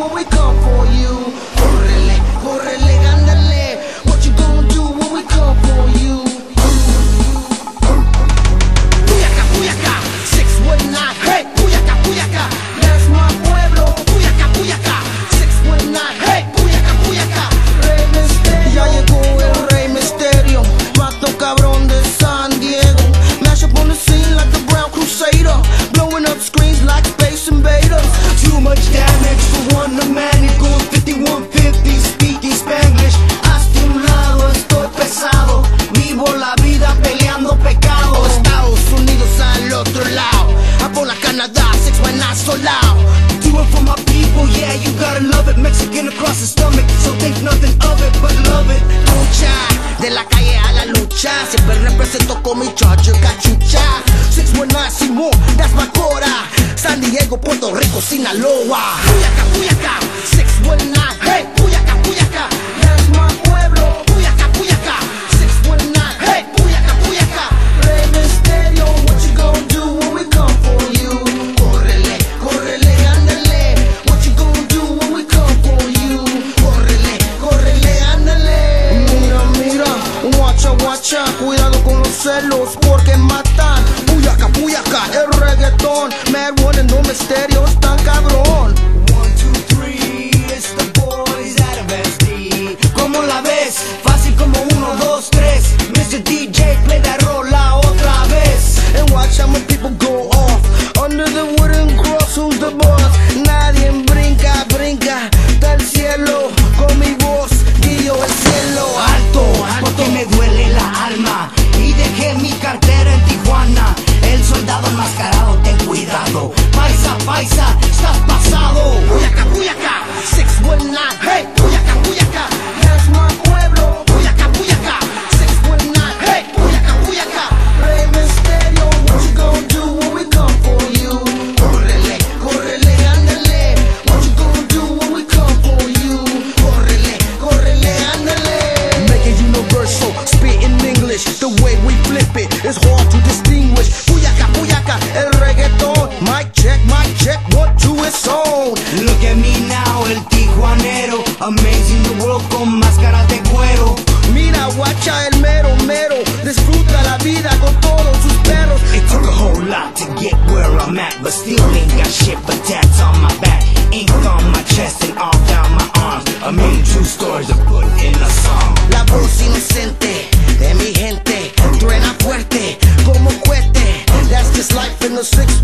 when we go. Represento con mi charger, got you cha Simón, that's my quota San Diego, Puerto Rico, Sinaloa. Cuyaca, Cuyaca, 619 celos porque matan. Puyaca, puyaca, el reggaetón. No misterios tan cabrón. One, two, three, it's the boys out of ¿Cómo la ves? Fácil como uno, dos, tres. Mr. DJ, play that rola otra vez. And watch how many people go. black, but still ain't got shit but tats on my back. Ink on my chest and all down my arms. A million true stories to put in a song. La voz inocente de mi gente truena fuerte como cohete. That's just life in the six